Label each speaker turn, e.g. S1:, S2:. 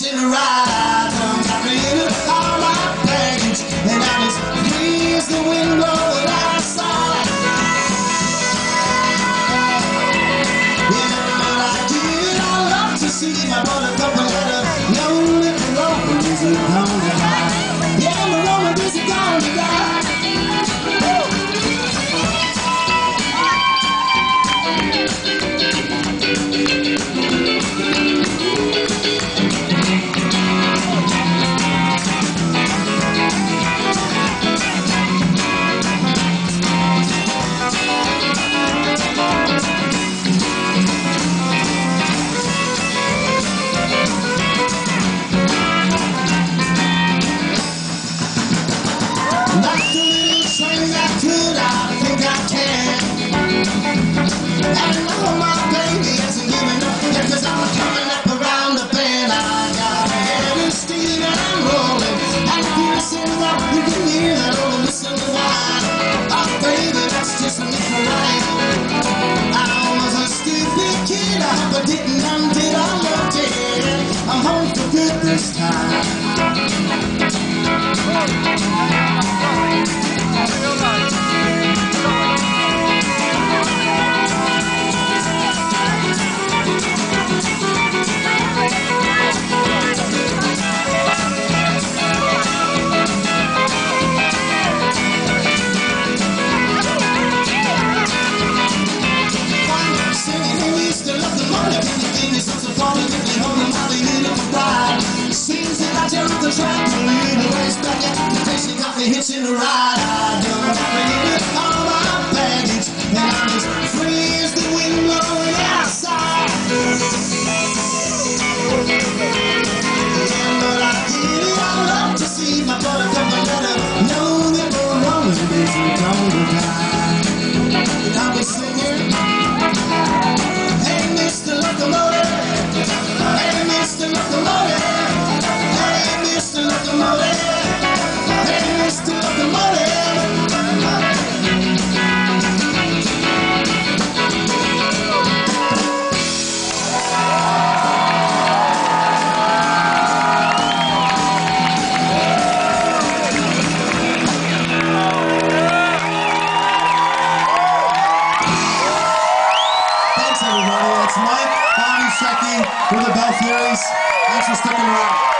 S1: Thanks in the ride from top to in all my baggage, and I'm as free as the wind blows. see my mother couple You can hear that whistle. Oh, baby, that's just. I was a stupid kid, I didn't was trying to lead the way, stuck it. The taste got me hitching the ride. I don't have to give it all. It's Mike Homisecki with the Bell Furies. Thanks for sticking around.